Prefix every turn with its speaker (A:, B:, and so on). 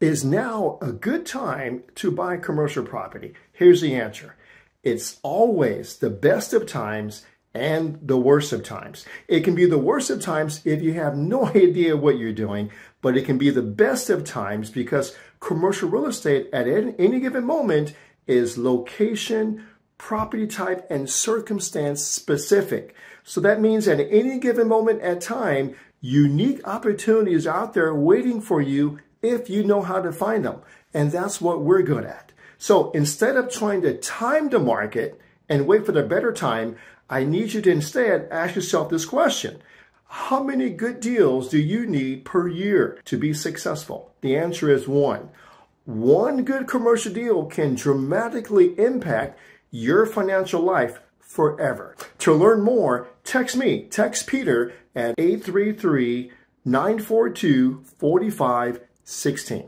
A: Is now a good time to buy commercial property? Here's the answer. It's always the best of times and the worst of times. It can be the worst of times if you have no idea what you're doing, but it can be the best of times because commercial real estate at any given moment is location, property type, and circumstance specific. So that means at any given moment at time, unique opportunities out there waiting for you if you know how to find them. And that's what we're good at. So instead of trying to time the market and wait for the better time, I need you to instead ask yourself this question. How many good deals do you need per year to be successful? The answer is one. One good commercial deal can dramatically impact your financial life forever. To learn more, text me, text Peter at 833 942 4516.